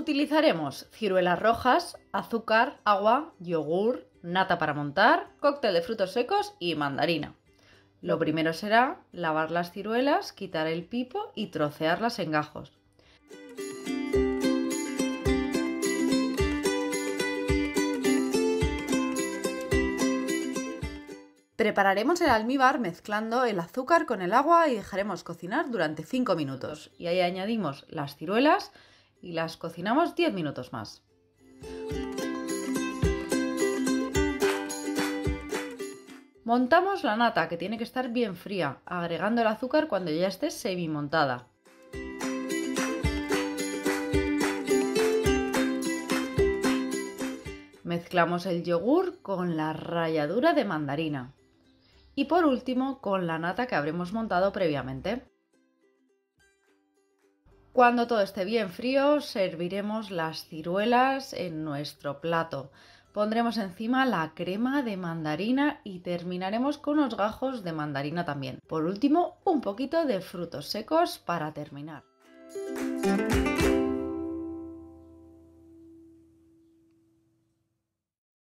Utilizaremos ciruelas rojas, azúcar, agua, yogur, nata para montar, cóctel de frutos secos y mandarina. Lo primero será lavar las ciruelas, quitar el pipo y trocearlas en gajos. Prepararemos el almíbar mezclando el azúcar con el agua y dejaremos cocinar durante 5 minutos. Y ahí añadimos las ciruelas y las cocinamos 10 minutos más. Montamos la nata, que tiene que estar bien fría, agregando el azúcar cuando ya esté semi montada. Mezclamos el yogur con la ralladura de mandarina. Y por último, con la nata que habremos montado previamente. Cuando todo esté bien frío, serviremos las ciruelas en nuestro plato. Pondremos encima la crema de mandarina y terminaremos con unos gajos de mandarina también. Por último, un poquito de frutos secos para terminar.